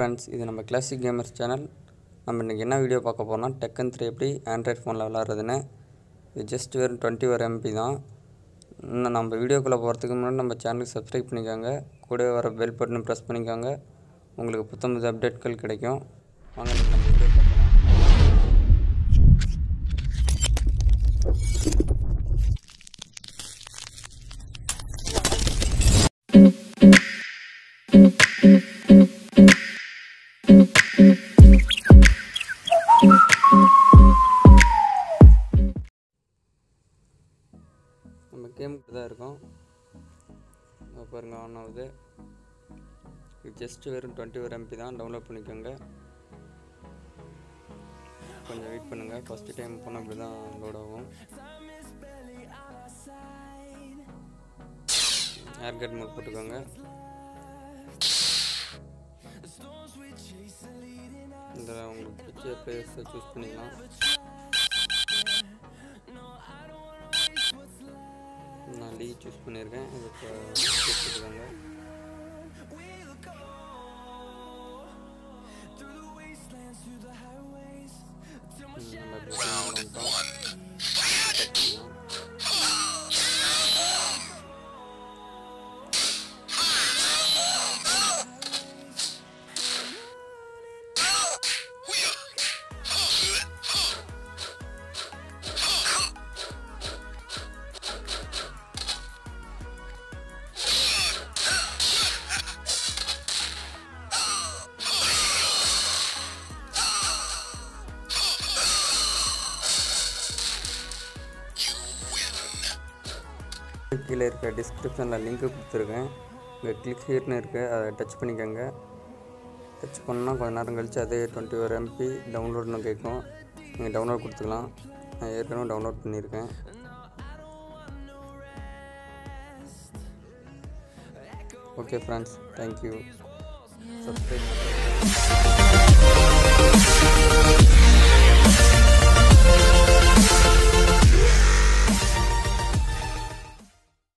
Friends இது நம்ம classic gamers channel நம்ம இன்றைக்கி என்ன வீடியோ பார்க்க போகிறோம்னா டெக்கன் த்ரீ எப்படி ஆண்ட்ராய்ட் ஃபோனில் விளாட்றதுன்னு இது ஜஸ்ட் வெறும் டுவெண்ட்டி ஒரு எம்பி தான். இன்னும் நம்ம வீடியோக்குள்ளே போகிறதுக்கு முன்னாடி நம்ம சேனலுக்கு சப்ஸ்கிரைப் பண்ணிக்கோங்க. கூட வர பெல் பட்டனை ப்ரெஸ் பண்ணிக்கோங்க. உங்களுக்கு புத்தம்பது அப்டேட்கள் கிடைக்கும். வாங்க நம்ம நம்ம கேமுக்கு தான் இருக்கோம். இதோ பாருங்க ஆன் ஆகுது. இது ஜஸ்ட் வெறும் டுவெண்ட்டி ஒரு எம்பி தான். டவுன்லோட் பண்ணிக்கோங்க. கொஞ்சம் வெயிட் பண்ணுங்கள் ஃபஸ்ட்டு டைம் போனால் அப்படி தான் லோட் ஆகும் ஏர்கட் மோட் போட்டுக்கோங்க. இதில் உங்களுக்கு பிடிச்ச பிளேஸை சூஸ் பண்ணிக்கலாம். மாதிரி சூஸ் பண்ணியிருக்கேன். இப்போ கொடுத்துருக்காங்க கீழே இருக்க டிஸ்கிரிப்ஷனில் லிங்க்கு கொடுத்துருக்கேன். இங்கே கிளிக் ஹீர்னு இருக்குது அதை டச் பண்ணிக்கோங்க. டச் பண்ணால் கொஞ்ச நேரம் கழித்து அதே டுவெண்ட்டி ஒரு எம்பி டவுன்லோட்னு கேட்கும். நீங்கள் டவுன்லோட் கொடுத்துக்கலாம். நான் ஏற்கனவே டவுன்லோட் பண்ணியிருக்கேன். Okay friends thank you subscribe